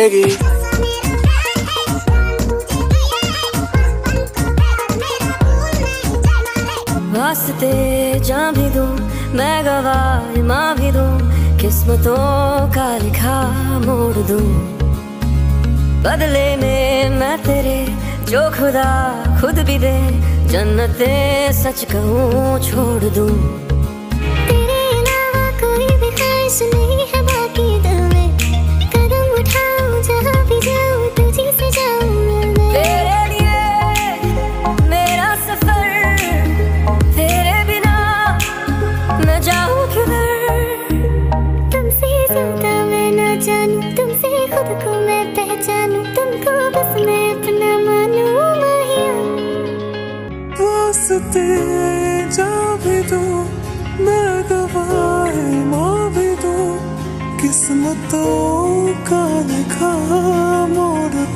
करेगी वास्ते जा भी दूँ, मैं गवाए माँ भी दूँ, किस्मतों का लिखा मोड़ दूँ। बदले में मैं तेरे, जो खुदा खुद भी दे, जन्नते सच कहूँ छोड़ दूँ। खुद को मैं पहचानूं, तुमको बस मैं अपना मानूं, माहिया। जा भी दो, मैं गवाह, माँ भी दो। किस्मतों का लिखा मोड़